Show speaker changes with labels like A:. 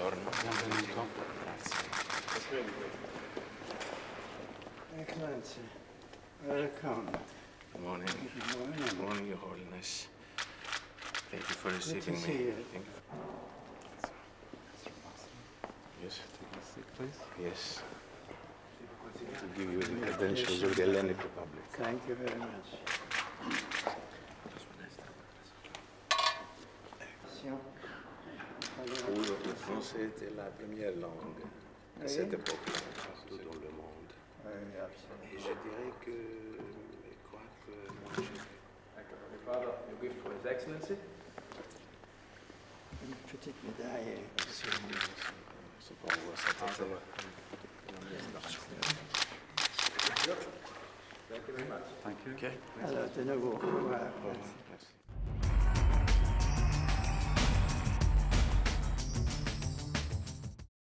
A: Buongiorno.
B: Benvenuto.
A: Grazie.
C: Excellency, welcome.
A: Good morning.
C: Good morning.
A: Good morning, Your Holiness. Thank you for receiving
C: see
A: me.
C: you.
A: Thank you. Yes,
B: Sit, please.
A: yes. To give you the credentials of the Hellenic Republic.
C: Thank you very much.
A: français était la première langue à cette époque. Partout dans le monde. Et je dirais que, que.
C: Une petite médaille.
D: Thank you.